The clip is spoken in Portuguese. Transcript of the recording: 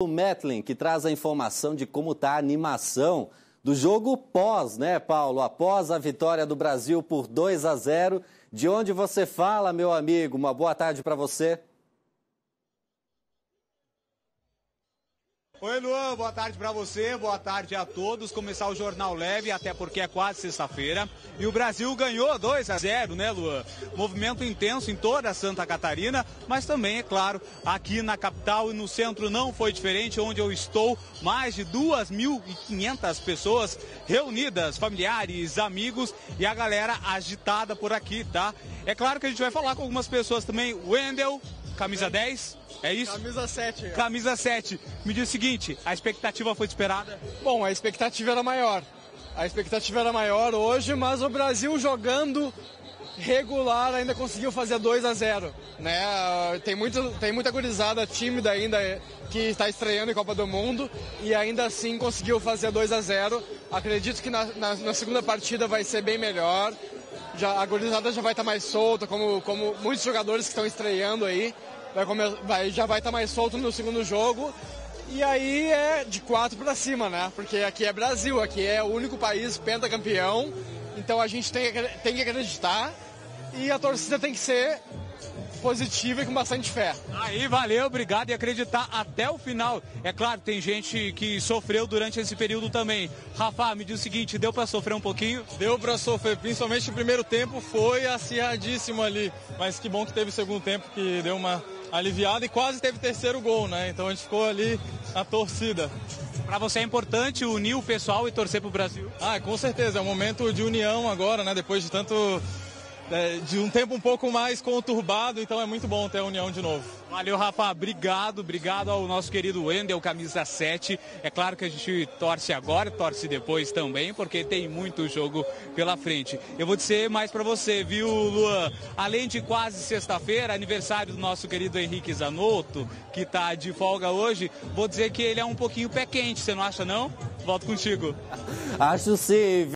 O Metlin, que traz a informação de como está a animação do jogo pós, né, Paulo? Após a vitória do Brasil por 2 a 0. De onde você fala, meu amigo? Uma boa tarde para você. Oi, Luan, boa tarde para você, boa tarde a todos. Começar o Jornal Leve, até porque é quase sexta-feira. E o Brasil ganhou 2 a 0, né, Luan? Movimento intenso em toda Santa Catarina, mas também, é claro, aqui na capital e no centro não foi diferente, onde eu estou. Mais de 2.500 pessoas reunidas, familiares, amigos e a galera agitada por aqui, tá? É claro que a gente vai falar com algumas pessoas também. Wendel, camisa 10. É isso? Camisa 7. Camisa 7. Me diz o seguinte, a expectativa foi esperada? Bom, a expectativa era maior. A expectativa era maior hoje, mas o Brasil jogando regular ainda conseguiu fazer 2 a 0 né? Tem, muito, tem muita gurizada tímida ainda que está estreando em Copa do Mundo e ainda assim conseguiu fazer 2 a 0 Acredito que na, na, na segunda partida vai ser bem melhor. Já, a gurizada já vai estar mais solta, como, como muitos jogadores que estão estreando aí vai, come... vai já vai estar tá mais solto no segundo jogo. E aí é de quatro para cima, né? Porque aqui é Brasil, aqui é o único país pentacampeão. Então a gente tem, tem que acreditar e a torcida tem que ser positiva e com bastante fé. Aí, valeu, obrigado e acreditar até o final. É claro, tem gente que sofreu durante esse período também. Rafa, me diz o seguinte, deu para sofrer um pouquinho? Deu para sofrer, principalmente o primeiro tempo foi acirradíssimo ali, mas que bom que teve o segundo tempo que deu uma aliviada e quase teve terceiro gol, né? Então a gente ficou ali a torcida. Para você é importante unir o pessoal e torcer para o Brasil? Ah, com certeza, é um momento de união agora, né? Depois de tanto de um tempo um pouco mais conturbado, então é muito bom ter a união de novo. Valeu, Rafa. Obrigado, obrigado ao nosso querido Wendel, camisa 7. É claro que a gente torce agora, torce depois também, porque tem muito jogo pela frente. Eu vou dizer mais para você, viu, Luan? Além de quase sexta-feira, aniversário do nosso querido Henrique Zanotto, que tá de folga hoje, vou dizer que ele é um pouquinho pé quente, você não acha não? Volto contigo. Acho sim.